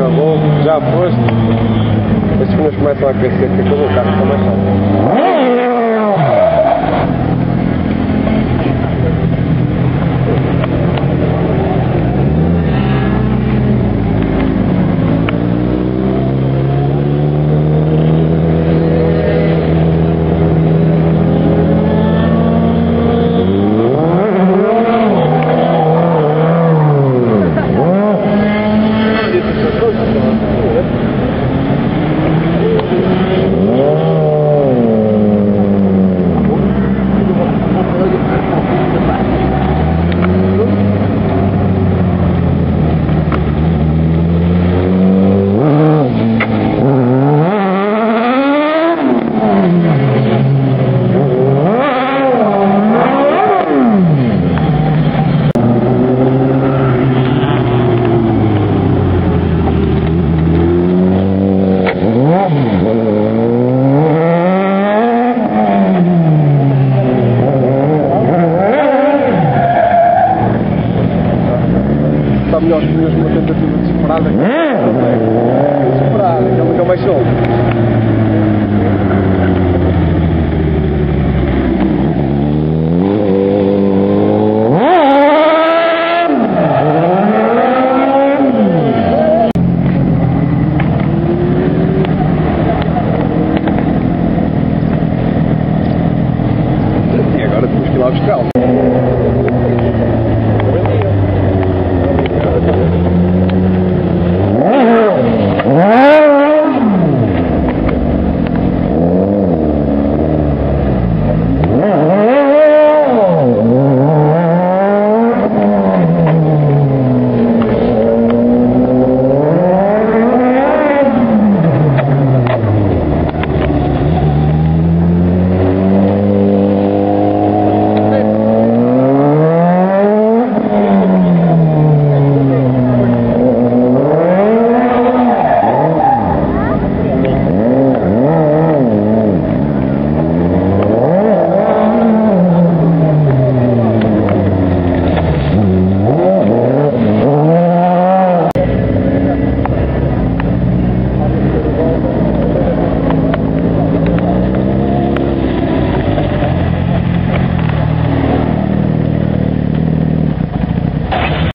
Acabou, já foste. Estes pneus começam a aquecer, que acabou o carro está mais rápido. melhores mesmo a tentativa desesperada é? que Desesperada, que ele nunca e agora temos que ir lá buscar.